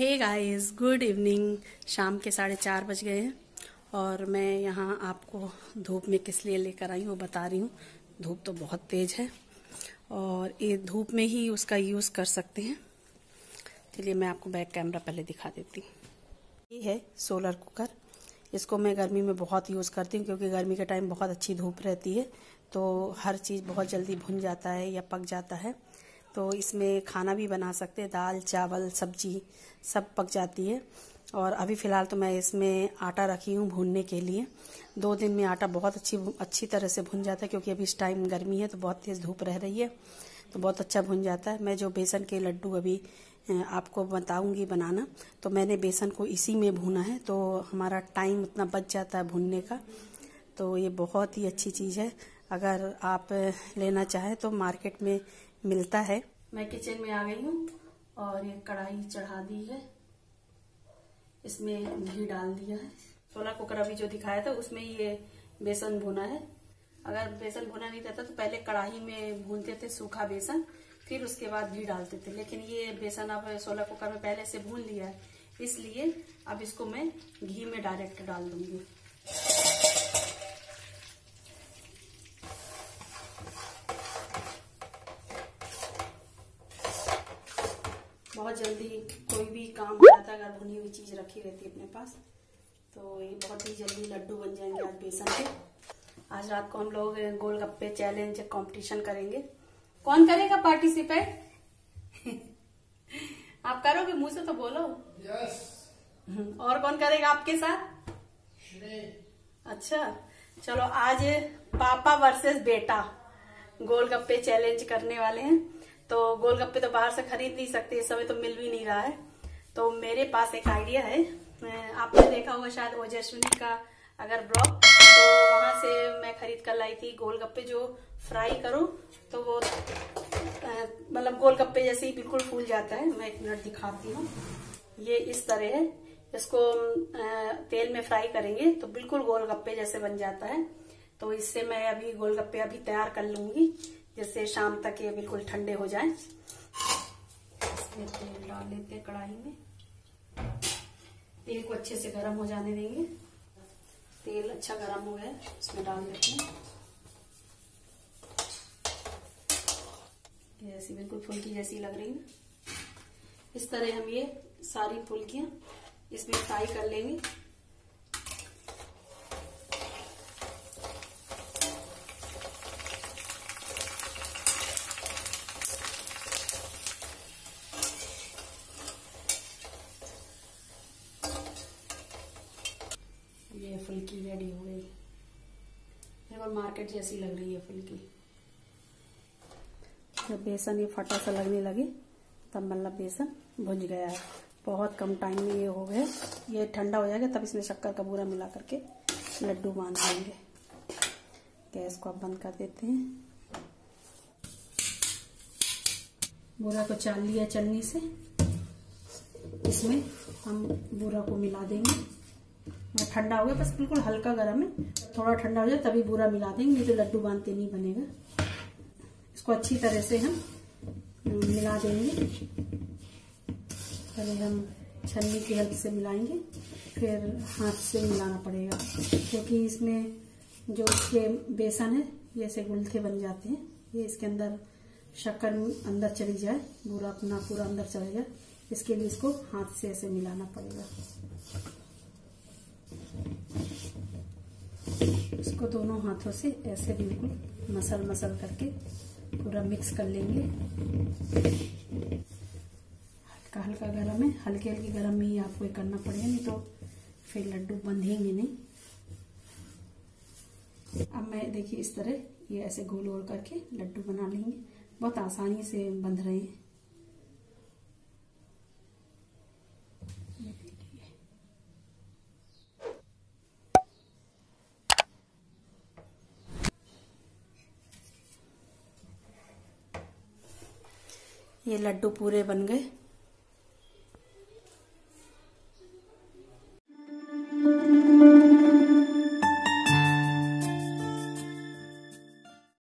Hey guys good evening शाम के साढ़े चार बज गए हैं और मैं यहाँ आपको धूप में किस लिए लेकर आई हूँ बता रही हूँ। धूप तो बहुत तेज है और ये धूप में ही उसका यूज़ कर सकते हैं। चलिए मैं आपको बैक कैमरा पहले दिखा देती हूँ। ये है सोलर कुकर इसको मैं गर्मी में बहुत यूज़ करती हूँ क्योंकि गर्मी के टाइम बहुत अच्छी धूप रहती है तो हर चीज़ बहुत जल्दी भुन जाता है या पक जाता है। तो इसमें खाना भी बना सकते हैं, दाल, चावल, सब्ज़ी, सब पक जाती है। और अभी फ़िलहाल तो मैं इसमें आटा रखी हूँ भूनने के लिए। दो दिन में आटा बहुत अच्छी अच्छी तरह से भुन जाता है, क्योंकि अभी इस टाइम गर्मी है तो बहुत तेज़ धूप रह रही है तो बहुत अच्छा भुन जाता है। मैं जो बेसन के लड्डू अभी आपको बताऊँगी बनाना तो मैंने बेसन को इसी में भूना है तो हमारा टाइम उतना बच जाता है भूनने का तो ये बहुत ही अच्छी चीज़ है। अगर आप लेना चाहें तो मार्केट में मिलता है। मैं किचन में आ गई हूँ और ये कढ़ाई चढ़ा दी है। इसमें घी डाल दिया है। सोलह कुकर अभी जो दिखाया था, उसमें ये बेसन भुना है। अगर बेसन भुना नहीं रहता तो पहले कढ़ाई में भूनते थे सूखा बेसन, फिर उसके बाद घी डालते थे। लेकिन ये बेसन अब सोलह कुकर में पहले से भून लिया है, इसलिए अब इसको मैं घी में डायरेक्ट डाल दूँगी बहुत जल्दी कोई भी काम हो जाता है अगर भुनी हुई चीज़ रखी रहती है अपने पास तो ये बहुत ही जल्दी लड्डू बन जाएँगे आज बेसन के। आज रात को हम लोग गोलगप्पे चैलेंज कंपटीशन करेंगे। कौन करेगा पार्टिसिपेट आप करोगे मुँह से तो बोलो। यस और कौन करेगा आपके साथ? अच्छा चलो आज पापा वर्सेस बेटा गोलगप्पे चैलेंज करने वाले हैं। तो गोलगप्पे तो बाहर से खरीद नहीं सकते, इस समय तो मिल भी नहीं रहा है। तो मेरे पास एक आइडिया है। आपने देखा होगा शायद ओजस्विनी का अगर ब्लॉग तो वहाँ से मैं खरीद कर लाई थी गोलगप्पे जो फ्राई करो तो वो मतलब गोलगप्पे जैसे ही बिल्कुल फूल जाता है। मैं एक मिनट दिखाती हूँ। ये इस तरह है। इसको तेल में फ्राई करेंगे तो बिल्कुल गोलगप्पे जैसे बन जाता है। तो इससे मैं अभी गोलगप्पे अभी तैयार कर लूँगी। जिससे शाम तक ये बिल्कुल ठंडे हो जाए। इसमें तेल डाल लेते हैं कढ़ाई में। तेल को अच्छे से गर्म हो जाने देंगे। तेल अच्छा गर्म हो गया, इसमें डाल देते हैं। ऐसी बिल्कुल फुल्की जैसी लग रही है। इस तरह हम ये सारी फुल्कियाँ इसमें फ्राई कर लेंगे। ये फुल्की रेडी हो गई। बिल्कुल मार्केट जैसी लग रही है फुल्की। जब बेसन ये फटा सा लगने लगे, तब मतलब बेसन भुंज गया। है बहुत कम टाइम में ये हो गया। ये ठंडा हो जाएगा, तब इसमें शक्कर का बूरा मिला करके लड्डू बाँध देंगे। गैस को आप बंद कर देते हैं। बूरा को चाल लिया चलनी से। इसमें हम बूरा को मिला देंगे। ठंडा हो गया, बस बिल्कुल हल्का गर्म है। थोड़ा ठंडा हो जाए तभी बुरा मिला देंगे नहीं तो लड्डू बांधते नहीं बनेगा। इसको अच्छी तरह से हम मिला देंगे। पहले हम छन्नी की हेल्प से मिलाएँगे, फिर हाथ से मिलाना पड़ेगा, क्योंकि इसमें जो इसके बेसन है, ये ऐसे गुलथे बन जाते हैं। ये इसके अंदर शक्कर अंदर चली जाए, बुरा अपना पूरा अंदर चले जाए इसके लिए इसको हाथ से ऐसे मिलाना पड़ेगा। इसको दोनों हाथों से ऐसे बिल्कुल मसल मसल करके पूरा मिक्स कर लेंगे। हल्का हल्का गरम है। हल्के हल्के गरम में ही आपको ये करना पड़ेगा, नहीं तो फिर लड्डू बंधेंगे नहीं। अब मैं देखिए इस तरह ये ऐसे गोल गोल करके लड्डू बना लेंगे। बहुत आसानी से बंध रहे हैं। ये लड्डू पूरे बन गए।